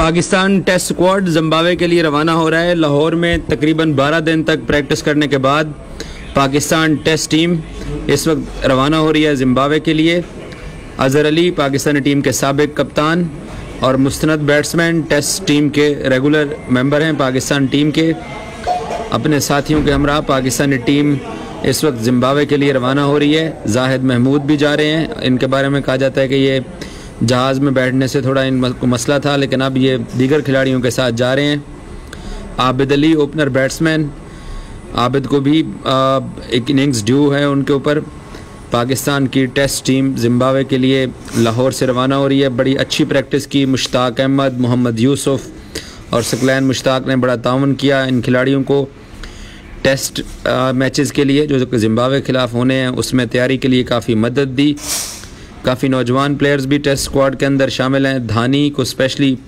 Pakistan test squad Zimbabwe के लिए रवाना हो रहा है। लाहौर में तकरीबन 12 दिन तक प्रैक्टिस करने के बाद पाकिस्तान टेस्ट टीम इस वक्त रवाना हो रही है जिम्बावे के लिए। अज़हर अली पाकिस्तानी टीम के सबक कप्तान और मुस्ंद बैट्समैन टेस्ट टीम के रेगुलर मेंबर हैं पाकिस्तान टीम के। अपने साथियों के हमरा, पाकिस्तानी टीम इस वक्त जिम्बावे के लिए रवाना हो रही है। जाहिद महमूद भी जा रहे हैं। इनके बारे में कहा जाता है कि ये जहाज़ में बैठने से थोड़ा इनको मसला था, लेकिन अब ये दीगर खिलाड़ियों के साथ जा रहे हैं। आबिद अली, ओपनर बैट्समैन, आबिद को भी एक इनिंग्स ड्यू है उनके ऊपर। पाकिस्तान की टेस्ट टीम जिम्बावे के लिए लाहौर से रवाना हो रही है। बड़ी अच्छी प्रैक्टिस की मुश्ताक अहमद, मोहम्मद यूसुफ और सकलैन मुश्ताक ने बड़ा ताउन किया इन खिलाड़ियों को। टेस्ट मैचेस के लिए, जो जिम्बावे ख़िलाफ़ होने हैं, उसमें तैयारी के लिए काफ़ी मदद दी। काफ़ी नौजवान प्लेयर्स भी टेस्ट स्क्वाड के अंदर शामिल हैं। धानी को स्पेशली